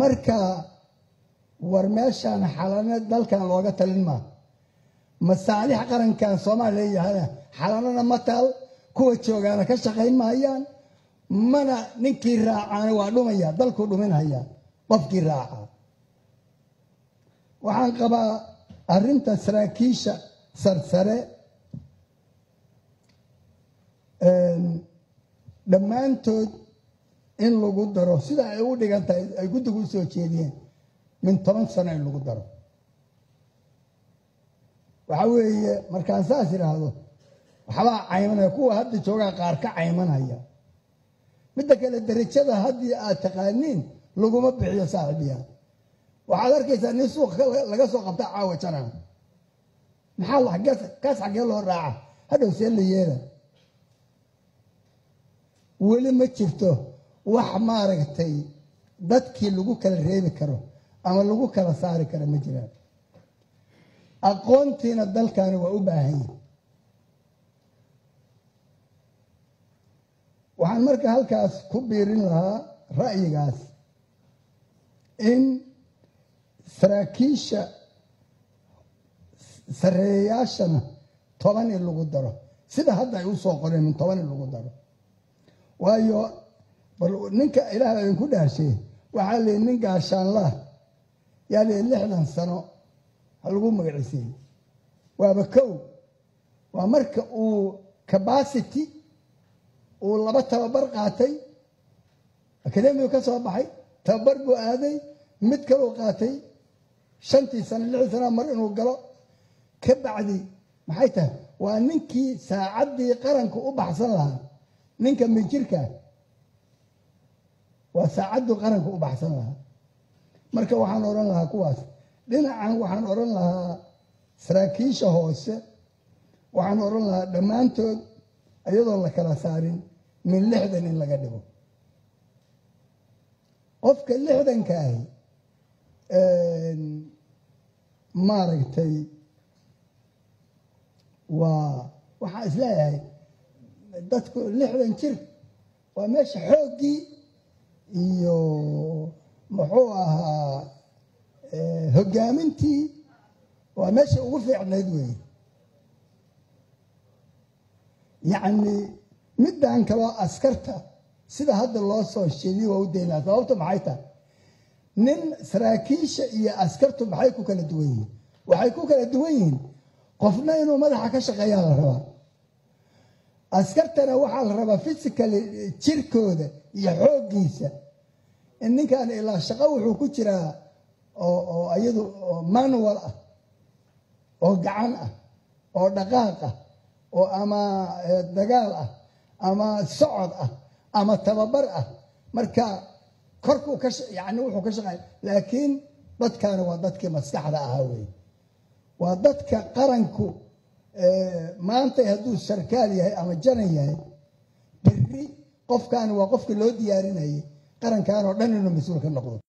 marka war meeshaan xalane dalkan looga talin maa masaalix qarankan soomaaliya leeyahana xalanana ma taal kuwa joogaana ka shaqayn mahayaan mana ninkii raacaana waa dhumaya dalkuu dhuminhaya qofkii raaca. Waxaan qabaa arrinta saraakiisha sarsare dhammaantood in lagu daro sida ay u dhigan tahay ay guddigu u soo jeediyeen min toban sano in lagu daro. Waxa weeye markaan saas idhaahdo waxbaa caymanaya kuwa hadda joogaa qaar ka caymanaya. Midda kale derajada haddii aad taqaaniin laguma bixiyo saaxiibiya waxaad arkaysaa nin suuq laga soo qabta caawa janaan maxaa kaas xaggee loo raaca? Hadhow see la yeela. Weli ma jirto wax maaragtay dadkii lagu kala reebi karo ama lagu kala saari karo ma jiraan. Aqoontiina dalkani waa u baahan yahi waxaan marka halkaas ku biirin lahaa ra'yigaas in saraakiisha sareeyayaashana toban in lagu daro. Sida hadda ay u soo qoreen min toban in lagu daro. Waayo bal ninka ilaah idinku dhaarshay waxaa leeyi nin gaashaanlah yaa leeyi lixdan sano ha lagu magaciisay. Waaba kow. Waa marka uu cabacity uu laba tababar qaatay. Akademigu ka soo baxay. Tababar buu aaday. Mid kaluu qaatay. Shantii sano lixdii sana mar inuu galo. Ka bacdi maxay tahay? Waa ninkii saacaddii qaranka u baxsan lahaa. Ninka mijirka waa saacaddii qaranka u baxsan lahaa. Marka waxaan odhan lahaa kuwaas dhinacan waxaan odhan lahaa saraakiisha hoose waxaan odhan lahaa dhammaantood iyadoon la kala saarin min lixdan in laga dhigo. Qofka lixdanka ahi maaragtay waa waxaan is leeyahay dadku lixdan jir waa meesha xooggii iyo muxuu ahaa hoggaamintii waa meesha ugu fiicnayd weeye yacni middan kaloo askarta sida hadda loo soo sheediye waa u daynaa sababta maxay tahay? Nin saraakiisha iyo askartu maxay ku kala duwan yihiin? Waxay ku kala duwan yihiin qofna inuu madaxa ka shaqeeyaa la rabaa askartana waxaa la rabaa physically jirkooda iyo xooggiisa. In ninkan ilaa shaqo wuxuu ku jiraa oo iyadu manual ah oo gacan ah oo dhaqaaq ah oo ama dagaal ah ama socod ah ama tababar ah. Marka korkuu ka yani wuxuu ka shaqeeya laakiin dadkaani waa dadkii maskaxda ahaa wey waa dadka qaranku maanta hadduu sarkaal yahay ama janan yahay berri qofkaani waa qofka loo diyaarinayay qarankan oo dhan inuu mas'uul ka noqdo